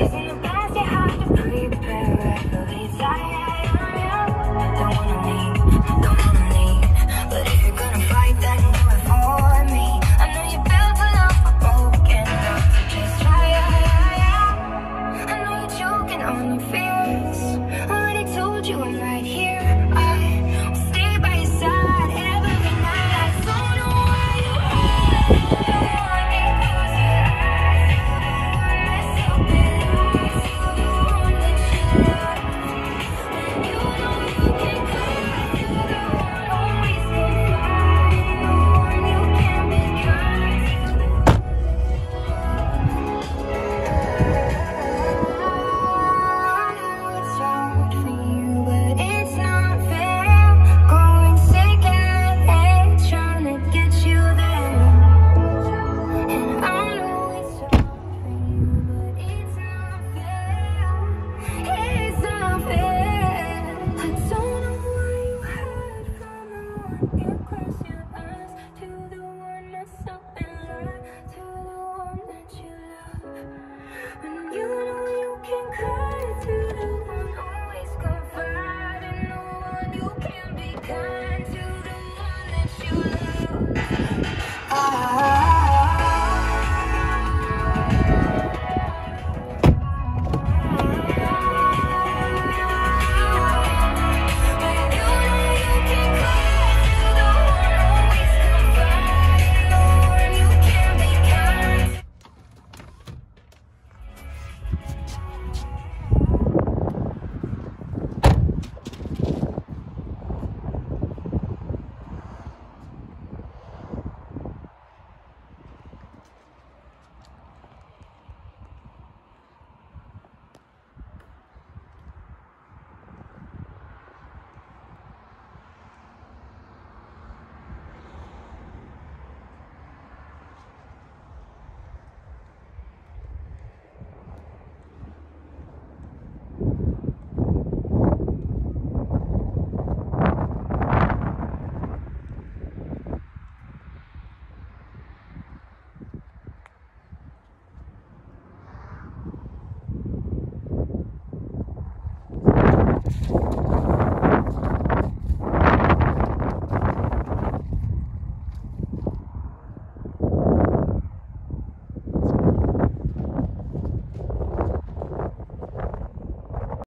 Is it